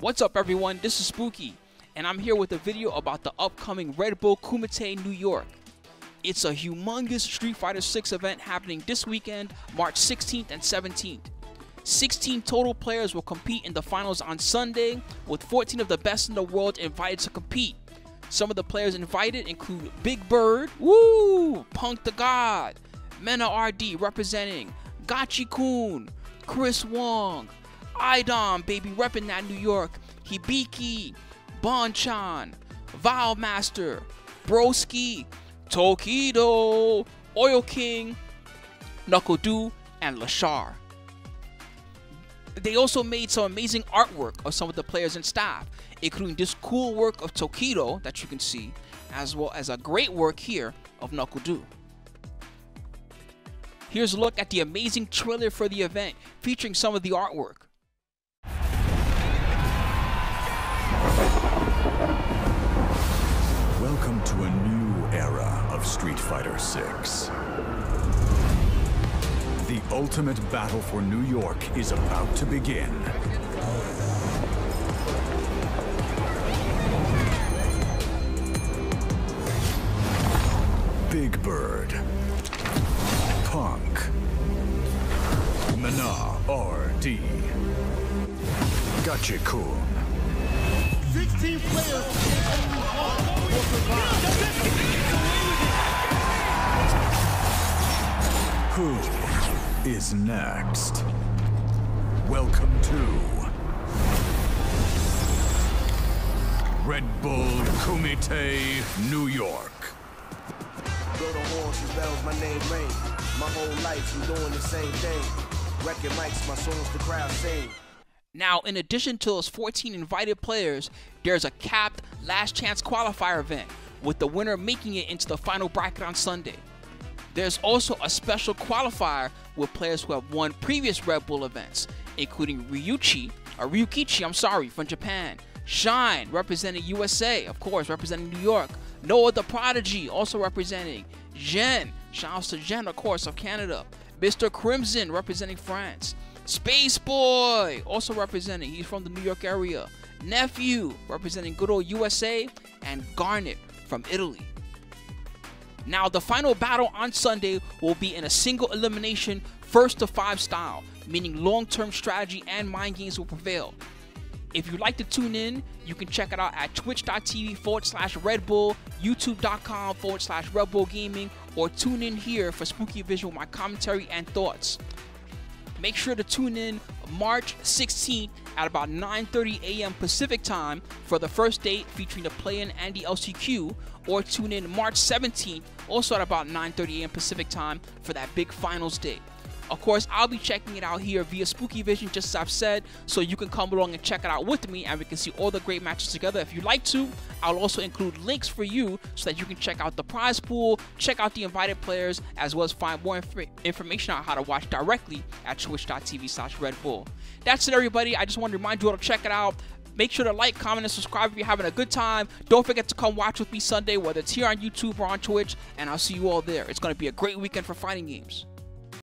What's up everyone, this is Spooky, and I'm here with a video about the upcoming Red Bull Kumite New York. It's a humongous Street Fighter 6 event happening this weekend, March 16th and 17th. 16 total players will compete in the finals on Sunday, with 14 of the best in the world invited to compete. Some of the players invited include Big Bird, woo, Punk the God, MenaRD representing, Gachi Kun, Chris Wong, Idom, baby, repping that New York, Hibiki, Bonchan, Master, Broski, Tokido, Oil King, NuckleDu, and Leshar. They also made some amazing artwork of some of the players and staff, including this cool work of Tokido that you can see, as well as a great work here of NuckleDu. Here's a look at the amazing trailer for the event, featuring some of the artwork. Street 6. The ultimate battle for New York is about to begin. Big Bird. Punk. Mena RD. Gachi-kun. 16 players will survive. Is next. Welcome to Red Bull Kumite, New York. Blow the horns and bells, my name ring. My whole life I'm doing the same thing. Record mics, my songs the crowd sing. Now, in addition to those 14 invited players, there's a capped last chance qualifier event, with the winner making it into the final bracket on Sunday. There's also a special qualifier with players who have won previous Red Bull events, including Ryuichi, or Ryukichi, I'm sorry, from Japan, Shine, representing USA, of course, representing New York, Noah the Prodigy, also representing, Jen, shouts to Jen, of course, of Canada, Mr. Crimson, representing France, Space Boy, also representing, he's from the New York area, Nephew, representing good old USA, and Garnet from Italy. Now, the final battle on Sunday will be in a single elimination, first to five style, meaning long term strategy and mind games will prevail. If you'd like to tune in, you can check it out at twitch.tv forward slash Red Bull, youtube.com forward slash Red Bull Gaming, or tune in here for Spooky with my commentary and thoughts. Make sure to tune in March 16th at about 9:30 a.m. Pacific time for the first date featuring the play-in and the LCQ, or tune in March 17th also at about 9:30 a.m. Pacific time for that big finals day. Of course, I'll be checking it out here via Spooky Vision, just as I've said, so you can come along and check it out with me and we can see all the great matches together. If you'd like to, I'll also include links for you so that you can check out the prize pool, check out the invited players, as well as find more inf information on how to watch directly at twitch.tv slash Red Bull. That's it, everybody. I just want to remind you all to check it out. Make sure to like, comment, and subscribe if you're having a good time. Don't forget to come watch with me Sunday, whether it's here on YouTube or on Twitch, and I'll see you all there. It's going to be a great weekend for fighting games.